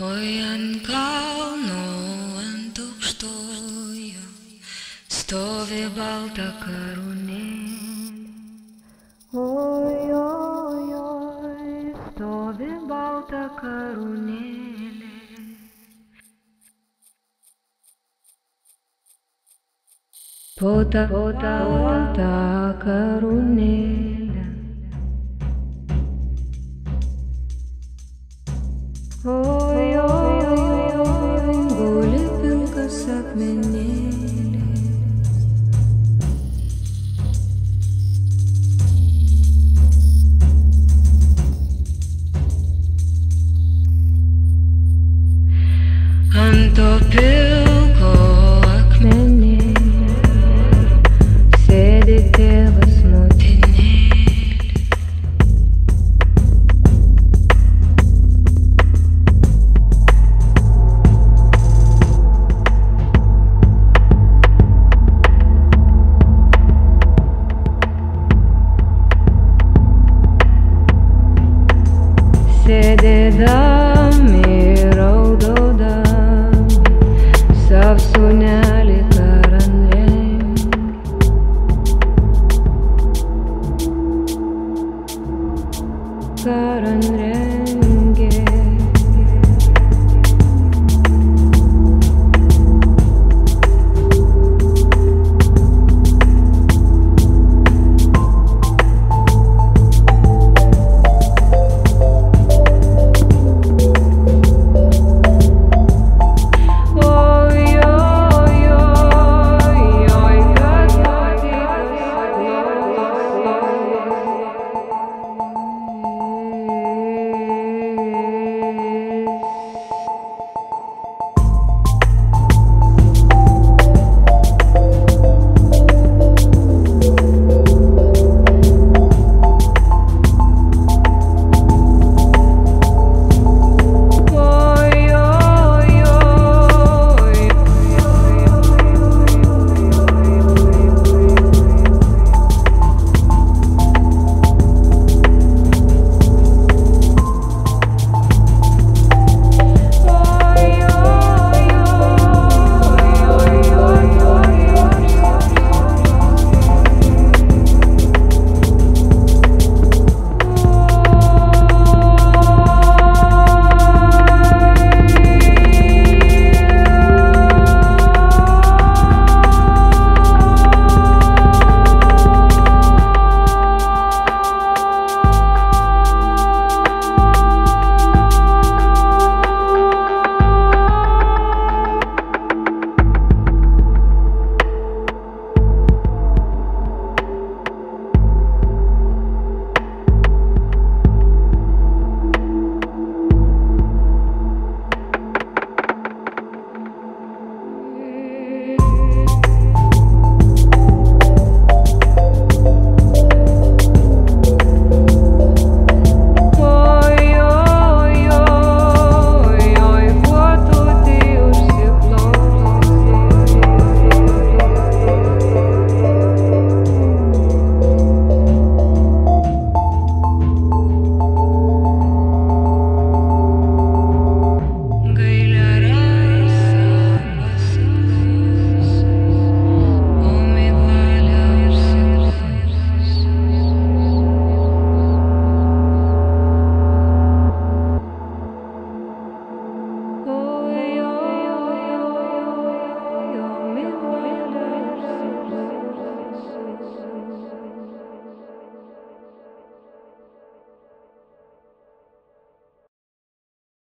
Oi ant kalno, ant aukštojo, stovi balta karūnė. Oi, oi, oi, stovi balta karūnėlė. Po ta, po ta, balta karūnėlė. To pilko akmenėlio sėdi tėvas motinėlis. Sėdėdami sarandre